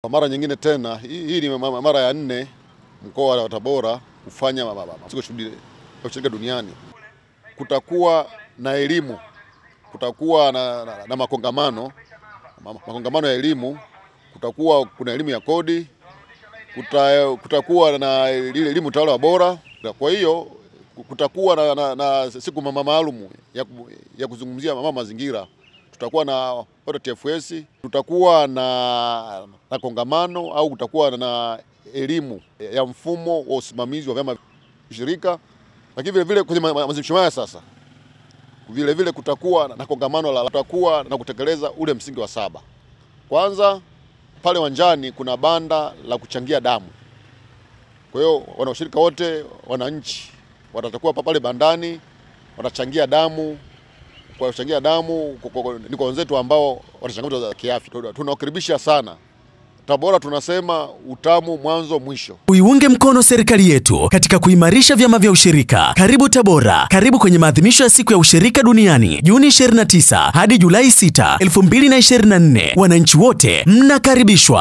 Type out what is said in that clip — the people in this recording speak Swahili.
Kwa mara nyingine tena, hii, ni mara ya nne mkoa wa Tabora kufanya siku ya duniani. Kutakuwa na elimu, kutakuwa na, na, na makongamano makongamano ya elimu, kutakuwa kuna elimu ya kodi, kuta, kutakuwa na elimu utawala wa bora. Kwa hiyo kutakuwa na, na, na siku mama maalum ya, ya kuzungumzia mama mazingira. Tutakuwa na watu TFS, tutakuwa na, na kongamano au kutakuwa na elimu ya mfumo wa usimamizi wa vyama shirika, lakini vile vile kwenye ma- ma- maadhimisho haya sasa vile vile kutakuwa na kongamano la kutakuwa na kutekeleza ule msingi wa saba. Kwanza pale wanjani kuna banda la kuchangia damu. Kwa hiyo wanaushirika wote wananchi watatakuwa pale bandani watachangia damu kwa kuchangia damu ni kwa wenzetu ambao wana changamoto za kiafya. Tunawakaribisha sana Tabora, tunasema utamu mwanzo mwisho. Uiunge mkono serikali yetu katika kuimarisha vyama vya ushirika. Karibu Tabora, karibu kwenye maadhimisho ya siku ya ushirika duniani Juni 29 hadi Julai 6, 2024. Wananchi wote mnakaribishwa.